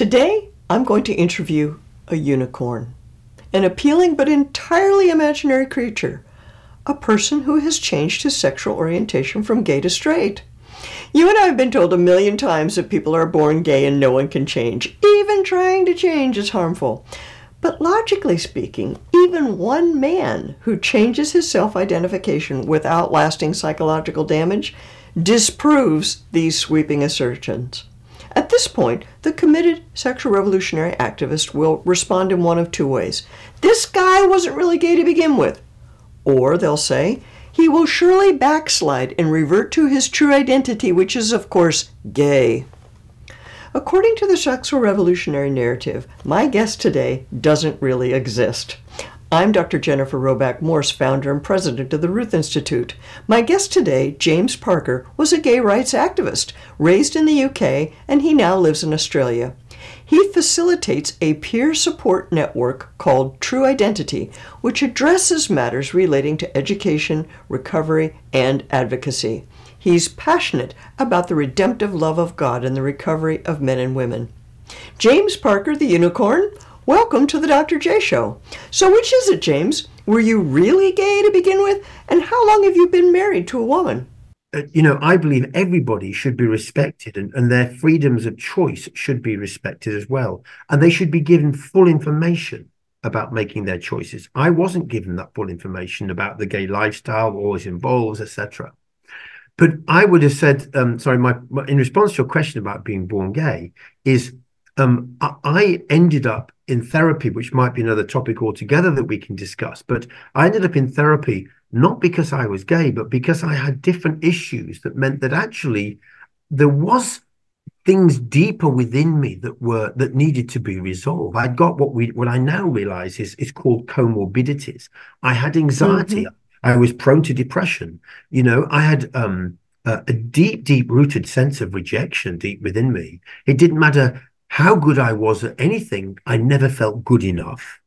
Today, I'm going to interview a unicorn, an appealing but entirely imaginary creature, a person who has changed his sexual orientation from gay to straight. You and I have been told a million times that people are born gay and no one can change. Even trying to change is harmful. But logically speaking, even one man who changes his self identification without lasting psychological damage disproves these sweeping assertions. At this point, the committed sexual revolutionary activist will respond in one of two ways. This guy wasn't really gay to begin with. Or they'll say, he will surely backslide and revert to his true identity, which is, of course, gay. According to the sexual revolutionary narrative, my guest today doesn't really exist. I'm Dr. Jennifer Roback Morse, founder and president of the Ruth Institute. My guest today, James Parker, was a gay rights activist, raised in the UK, and he now lives in Australia. He facilitates a peer support network called True Identity, which addresses matters relating to education, recovery, and advocacy. He's passionate about the redemptive love of God and the recovery of men and women. James Parker, the unicorn, welcome to the Dr. J Show. So, which is it, James? Were you really gay to begin with? And how long have you been married to a woman? Uh, you know, I believe everybody should be respected and, and their freedoms of choice should be respected as well. And they should be given full information about making their choices. I wasn't given that full information about the gay lifestyle, what it involves, etc. But I would have said, um, sorry, my, my, in response to your question about being born gay, is um, I, I ended up in therapy, which might be another topic altogether that we can discuss. But I ended up in therapy not because I was gay, but because I had different issues that meant that actually there was things deeper within me that were that needed to be resolved. I'd got what we what I now realize is is called comorbidities. I had anxiety. Mm-hmm. I was prone to depression. You know, I had um, a, a deep, deep rooted sense of rejection deep within me. It didn't matter how good I was at anything. I never felt good enough.